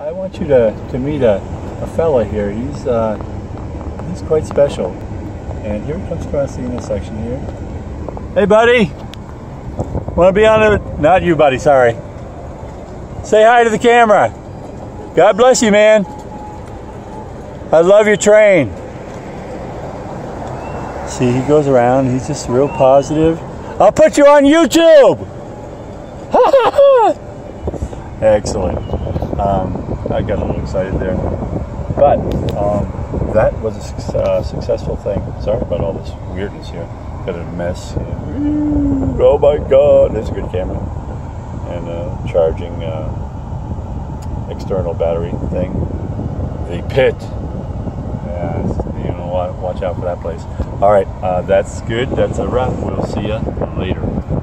I want you to, to meet a, a fella here. He's uh, he's quite special. And here he comes across the intersection here. Hey, buddy. Want to be on the? Not you, buddy. Sorry. Say hi to the camera. God bless you, man. I love your train. See, he goes around. He's just real positive. I'll put you on YouTube. Excellent. Um, I got a little excited there, but um, that was a suc- uh, successful thing. Sorry about all this weirdness here. Got a mess. Oh my God! There's a good camera and uh, charging uh, external battery thing. The pit. Yeah, you know? Watch out for that place. All right, uh, that's good. That's a wrap. We'll see you later.